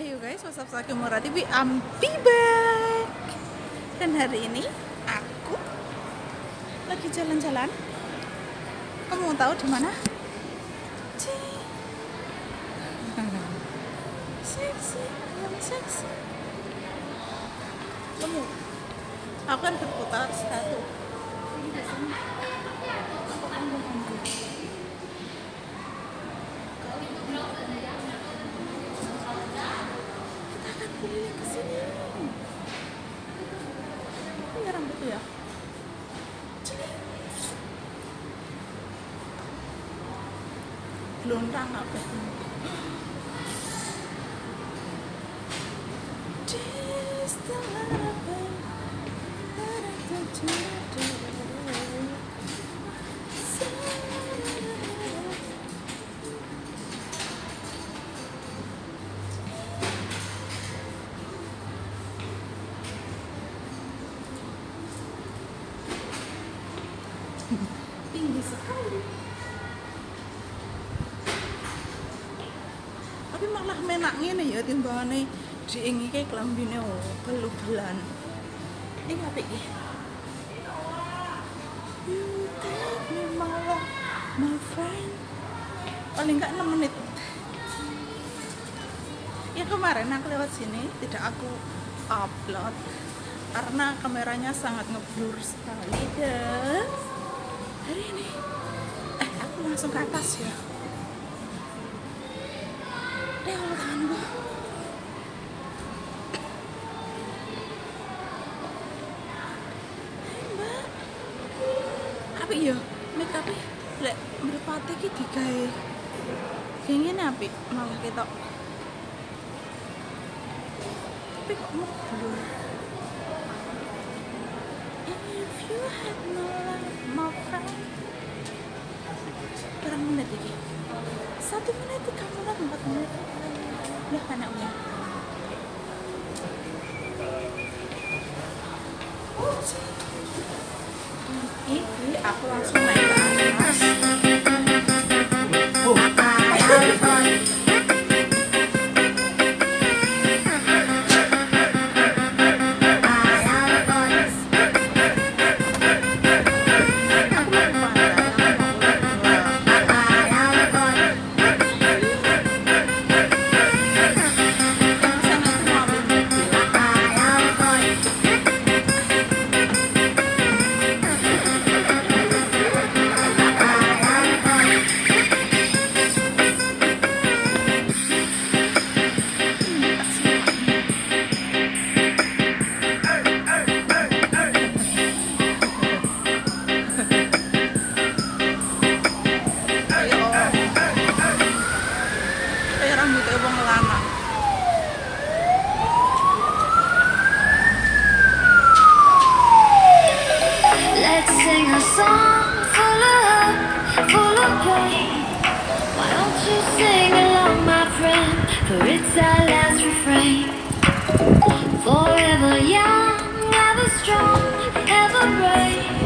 Hey you guys, what's up? Saki Murati TV, I'm back Dan hari ini aku lagi jalan-jalan. Kamu mau tahu di mana? Seksi, yang seksi. Kamu, aku kan berputar satu. Aku Yeah. Lontang apa? Just the love do I tapi malah menak ngene ya timbangane diingi kayak kelambine oh belu-belan ini apa iki you take me my love, my friend. Paling enggak 6 menit. Ya kemarin aku lewat sini tidak aku upload. Karena kameranya sangat ngeblur sekali dan hari ini. Eh aku langsung ke atas ya iya? Make up lek merpati ki digawe. Kayak ngene api malah kita tapi kok ngeblur If you had no love, my friend. Berapa menit? Satu menit, tiga menit, empat menit Udah. Anaknya Ini aku langsung naik ke atas Aku Forever young, ever strong, ever brave.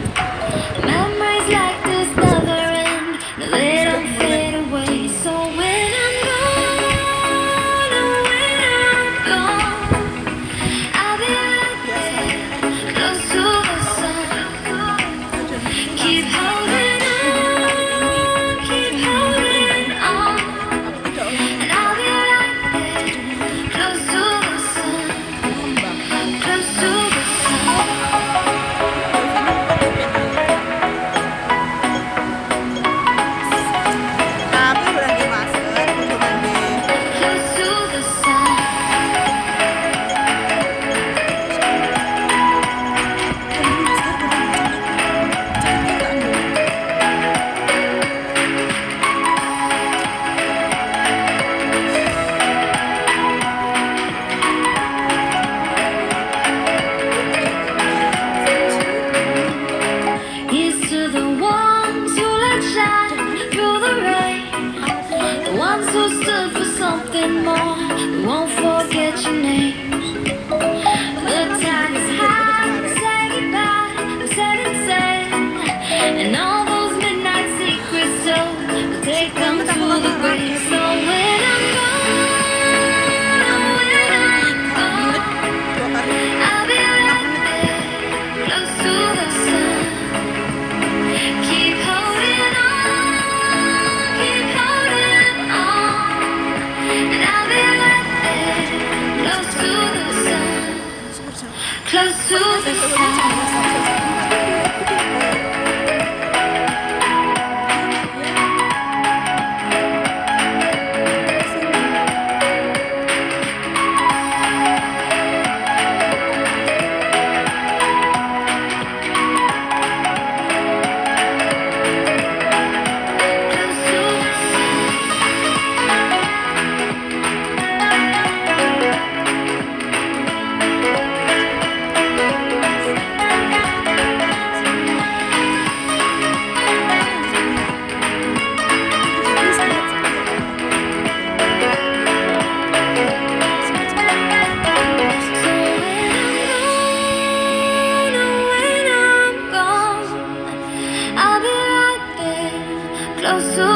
告诉。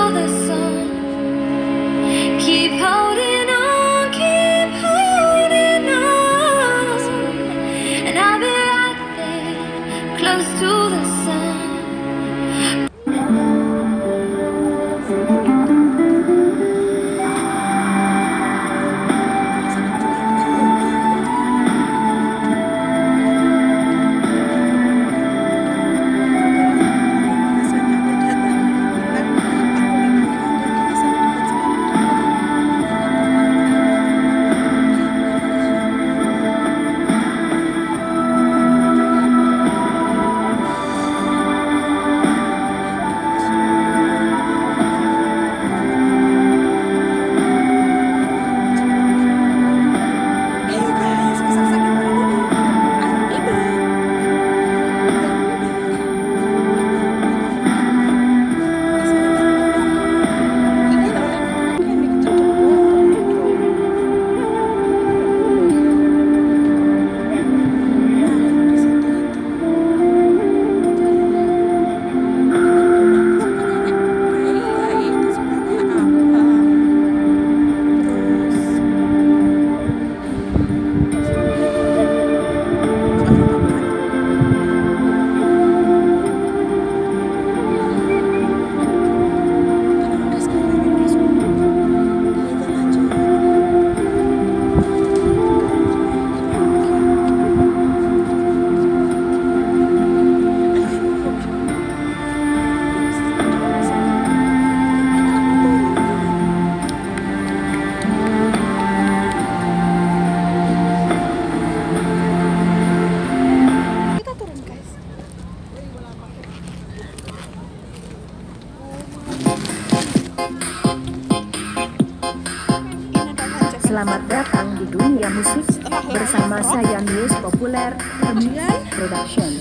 di dunia musik bersama saya News Populer Production.